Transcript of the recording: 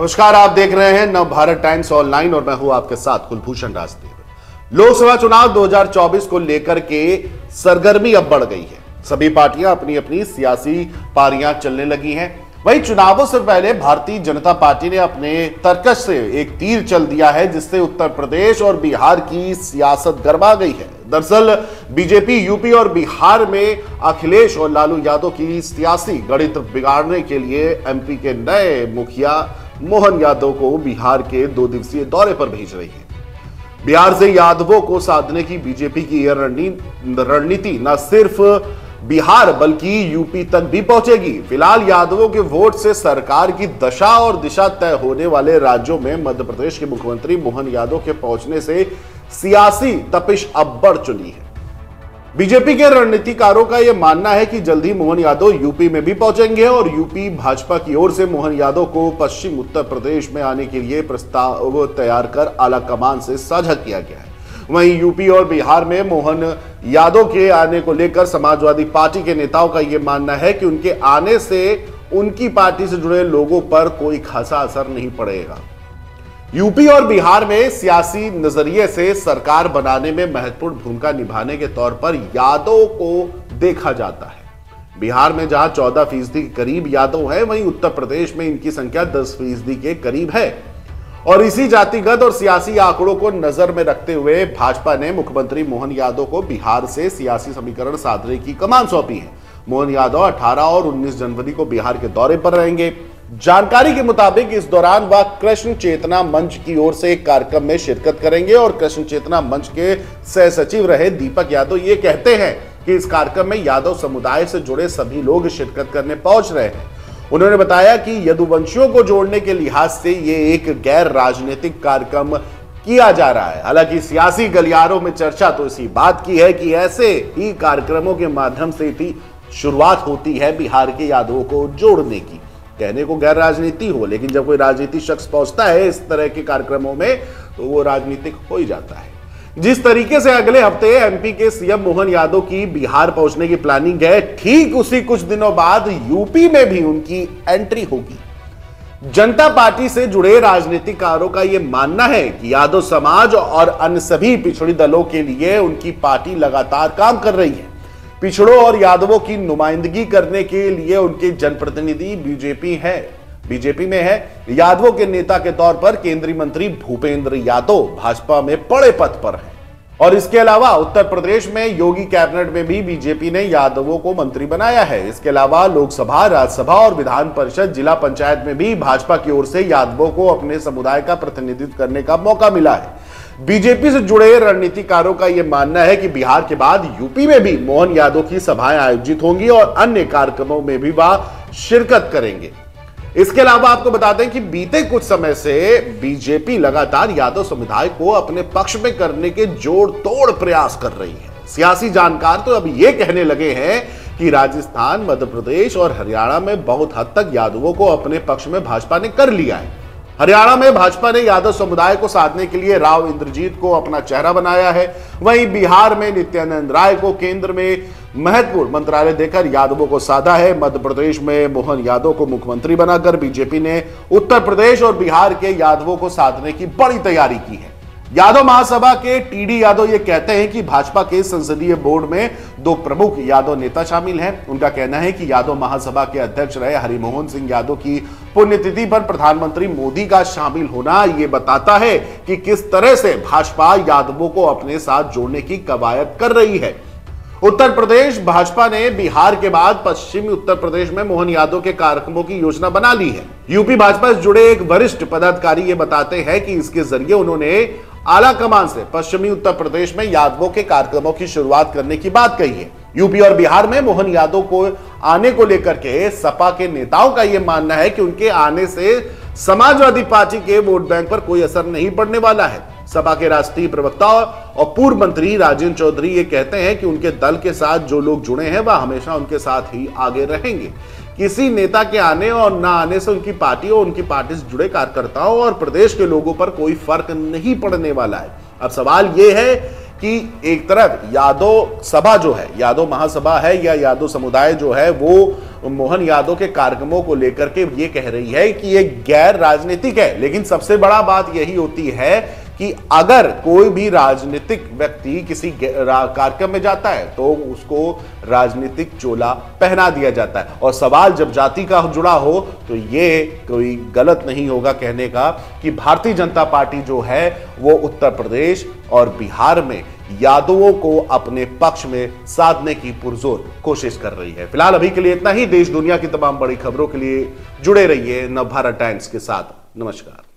नमस्कार, आप देख रहे हैं नव भारत टाइम्स ऑनलाइन और मैं हूँ आपके साथ कुलभूषण राजदेव। लोकसभा चुनाव 2024 को लेकर के सरगर्मी अब बढ़ गई है। सभी पार्टियाँ अपनी अपनी सियासी पारियाँ चलने लगी हैं। वहीं चुनावों से पहले भारतीय जनता पार्टी ने अपने तर्कश से एक तीर चल दिया है, जिससे उत्तर प्रदेश और बिहार की सियासत गरमा गई है। दरअसल, बीजेपी, यूपी और बिहार में अखिलेश और लालू यादव की सियासी गणित बिगाड़ने के लिए एमपी के नए मुखिया मोहन यादव को बिहार के दो दिवसीय दौरे पर भेज रही है। बिहार से यादवों को साधने की बीजेपी की यह रणनीति न सिर्फ़ बिहार, बल्कि यूपी तक भी पहुंचेगी। फ़िलहाल यादवों के वोट से सरकार की दशा और दिशा तय होने वाले राज्यों में मध्य प्रदेश के मुख्यमंत्री मोहन यादव के पहुँचने से सियासी तपिश अब बढ़ चुकी है। बीजेपी के रणनीतिकारों का यह मानना है कि जल्द ही मोहन यादव यूपी में भी पहुँचेंगे और यूपी भाजपा की ओर से मोहन यादव को पश्चिम उत्तर प्रदेश में आने के लिए प्रस्ताव तैयार कर आला कमान से साझा किया गया है। वहीं यूपी और बिहार में मोहन यादव के आने को लेकर समाजवादी पार्टी के नेताओं का यह मानना है कि उनके आने से उनकी पार्टी से जुड़े लोगों पर कोई खासा असर नहीं पड़ेगा। यूपी और बिहार में सियासी नज़रिए से सरकार बनाने में महत्वपूर्ण भूमिका निभाने के तौर पर यादव को देखा जाता है। बिहार में जहाँ 14 फ़ीसदी के करीब यादव है, वहीं उत्तर प्रदेश में इनकी संख्या 10 फ़ीसदी के करीब है। और इसी जातिगत और सियासी आंकड़ों को नज़र में रखते हुए भाजपा ने मुख्यमंत्री मोहन यादव को बिहार से सियासी समीकरण साधने की कमान सौंपी है। मोहन यादव 18 और 19 जनवरी को बिहार के दौरे पर रहेंगे। जानकारी के मुताबिक इस दौरान वह कृष्ण चेतना मंच की ओर से एक कार्यक्रम में शिरकत करेंगे और कृष्ण चेतना मंच के सह सचिव रहे दीपक यादव ये कहते हैं कि इस कार्यक्रम में यादव समुदाय से जुड़े सभी लोग शिरकत करने पहुँच रहे हैं। उन्होंने बताया कि यदुवंशियों को जोड़ने के लिहाज से ये एक गैर राजनीतिक कार्यक्रम किया जा रहा है। हालाँकि सियासी गलियारों में चर्चा तो इसी बात की है कि ऐसे ही कार्यक्रमों के माध्यम से ही शुरुआत होती है बिहार के यादवों को जोड़ने की। कहने को गैर राजनीति हो, लेकिन जब कोई राजनीति शख्स पहुँचता है इस तरह के कार्यक्रमों में तो वो राजनीतिक हो ही जाता है। जिस तरीके से अगले हफ़्ते एमपी के सीएम मोहन यादव की बिहार पहुँचने की प्लानिंग है, ठीक उसी कुछ दिनों बाद यूपी में भी उनकी एंट्री होगी। जनता पार्टी से जुड़े राजनीतिकारों का यह मानना है कि यादव समाज और अन्य सभी पिछड़ी दलों के लिए उनकी पार्टी लगातार काम कर रही है। पिछड़ों और यादवों की नुमाइंदगी करने के लिए उनके जनप्रतिनिधि बीजेपी है। बीजेपी में है। यादवों के नेता के तौर पर केंद्रीय मंत्री भूपेंद्र यादव भाजपा में बड़े पद पर हैं। और इसके अलावा उत्तर प्रदेश में योगी कैबिनेट में भी बीजेपी ने यादवों को मंत्री बनाया है। इसके अलावा लोकसभा, राज्यसभा और विधान परिषद, जिला पंचायत में भी भाजपा की ओर से यादवों को अपने समुदाय का प्रतिनिधित्व करने का मौका मिला है। बीजेपी से जुड़े रणनीतिकारों का यह मानना है कि बिहार के बाद यूपी में भी मोहन यादव की सभाएँ आयोजित होंगी और अन्य कार्यक्रमों में भी वह शिरकत करेंगे। इसके अलावा आपको बता दें कि बीते कुछ समय से बीजेपी लगातार यादव समुदाय को अपने पक्ष में करने के जोड़ तोड़ प्रयास कर रही है। सियासी जानकार तो अब ये कहने लगे हैं कि राजस्थान, मध्य प्रदेश और हरियाणा में बहुत हद तक यादवों को अपने पक्ष में भाजपा ने कर लिया है। हरियाणा में भाजपा ने यादव समुदाय को साधने के लिए राव इंद्रजीत को अपना चेहरा बनाया है। वहीं बिहार में नित्यानंद राय को केंद्र में महत्वपूर्ण मंत्रालय देकर यादवों को साधा है। मध्य प्रदेश में मोहन यादव को मुख्यमंत्री बनाकर बीजेपी ने उत्तर प्रदेश और बिहार के यादवों को साधने की बड़ी तैयारी की है। यादव महासभा के टीडी यादव ये कहते हैं कि भाजपा के संसदीय बोर्ड में दो प्रमुख यादव नेता शामिल हैं। उनका कहना है कि यादव महासभा के अध्यक्ष रहे हरिमोहन सिंह यादव की पुण्यतिथि पर प्रधानमंत्री मोदी का शामिल होना यह बताता है कि किस तरह से भाजपा यादवों को अपने साथ जोड़ने की कवायद कर रही है। उत्तर प्रदेश भाजपा ने बिहार के बाद पश्चिमी उत्तर प्रदेश में मोहन यादव के कार्यक्रमों की योजना बना ली है। यूपी भाजपा से जुड़े एक वरिष्ठ पदाधिकारी ये बताते हैं कि इसके ज़रिए उन्होंने आला कमान से पश्चिमी उत्तर प्रदेश में यादवों के कार्यक्रमों की शुरुआत करने की बात कही है। यूपी और बिहार में मोहन यादव को आने को लेकर के सपा के नेताओं का यह मानना है कि उनके आने से समाजवादी पार्टी के वोट बैंक पर कोई असर नहीं पड़ने वाला है। सपा के राष्ट्रीय प्रवक्ता और पूर्व मंत्री राजेंद्र चौधरी ये कहते हैं कि उनके दल के साथ जो लोग जुड़े हैं, वह हमेशा उनके साथ ही आगे रहेंगे। किसी नेता के आने और ना आने से उनकी पार्टी और उनकी पार्टी से जुड़े कार्यकर्ताओं और प्रदेश के लोगों पर कोई फ़र्क नहीं पड़ने वाला है। अब सवाल यह है कि एक तरफ़ यादव सभा जो है, यादव महासभा है या यादव समुदाय जो है, वो मोहन यादव के कार्यक्रमों को लेकर के ये कह रही है कि ये गैर राजनीतिक है। लेकिन सबसे बड़ा बात यही होती है कि अगर कोई भी राजनीतिक व्यक्ति किसी कार्यक्रम में जाता है तो उसको राजनीतिक चोला पहना दिया जाता है। और सवाल जब जाति का जुड़ा हो तो ये कोई गलत नहीं होगा कहने का कि भारतीय जनता पार्टी जो है, वो उत्तर प्रदेश और बिहार में यादवों को अपने पक्ष में साधने की पुरजोर कोशिश कर रही है। फ़िलहाल अभी के लिए इतना ही। देश दुनिया की तमाम बड़ी खबरों के लिए जुड़े रहिए नवभारत टाइम्स के साथ। नमस्कार।